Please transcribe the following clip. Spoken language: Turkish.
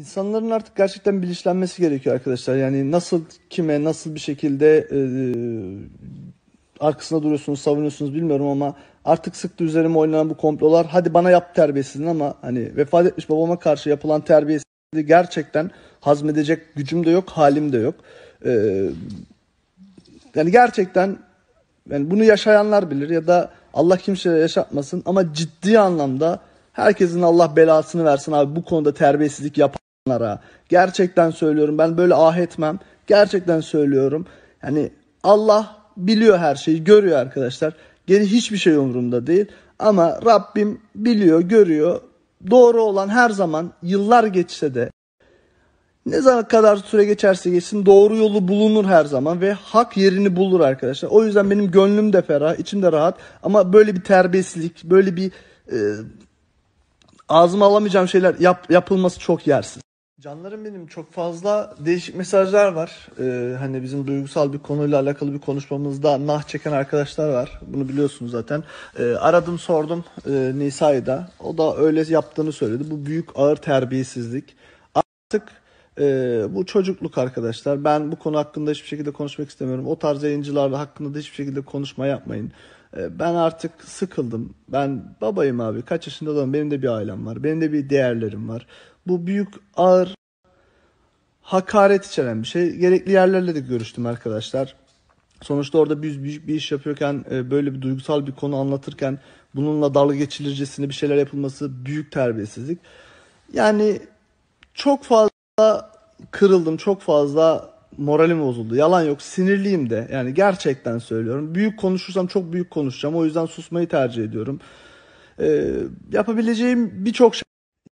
İnsanların artık gerçekten bilinçlenmesi gerekiyor arkadaşlar. Yani nasıl kime nasıl bir şekilde e, arkasında duruyorsunuz, savunuyorsunuz bilmiyorum ama artık sıktı üzerime oynanan bu komplolar. Hadi bana yap terbiyesizliğini ama hani vefat etmiş babama karşı yapılan terbiyesizliği gerçekten hazmedecek gücüm de yok, halim de yok. E, yani gerçekten yani bunu yaşayanlar bilir ya da Allah kimseye yaşatmasın ama ciddi anlamda herkesin Allah belasını versin abi bu konuda terbiyesizlik yapanlara. Gerçekten söylüyorum ben böyle ah etmem. Gerçekten söylüyorum. Yani Allah biliyor her şeyi görüyor arkadaşlar. Geri hiçbir şey umurumda değil. Ama Rabbim biliyor görüyor. Doğru olan her zaman yıllar geçse de ne zaman kadar süre geçerse geçsin doğru yolu bulunur her zaman ve hak yerini bulur arkadaşlar. O yüzden benim gönlüm de ferah, içim de rahat ama böyle bir terbiyesizlik, böyle bir e, ağzıma alamayacağım şeyler yap, yapılması çok yersiz. Canlarım benim çok fazla değişik mesajlar var. Ee, hani bizim duygusal bir konuyla alakalı bir konuşmamızda nah çeken arkadaşlar var. Bunu biliyorsunuz zaten. Ee, aradım sordum e, Nisa'yı da. O da öyle yaptığını söyledi. Bu büyük ağır terbiyesizlik. Artık e, bu çocukluk arkadaşlar. Ben bu konu hakkında hiçbir şekilde konuşmak istemiyorum. O tarz yayıncılarla hakkında da hiçbir şekilde konuşma yapmayın. E, ben artık sıkıldım. Ben babayım abi. Kaç yaşında adamım. Benim de bir ailem var. Benim de bir değerlerim var. Bu büyük ağır hakaret içeren bir şey. Gerekli yerlerle de görüştüm arkadaşlar. Sonuçta orada büyük, büyük bir iş yapıyorken e, böyle bir duygusal bir konu anlatırken bununla dalga geçilircesine bir şeyler yapılması büyük terbiyesizlik. Yani çok fazla kırıldım, çok fazla moralim bozuldu. Yalan yok, sinirliyim de. Yani gerçekten söylüyorum. Büyük konuşursam çok büyük konuşacağım. O yüzden susmayı tercih ediyorum. Ee, yapabileceğim birçok şey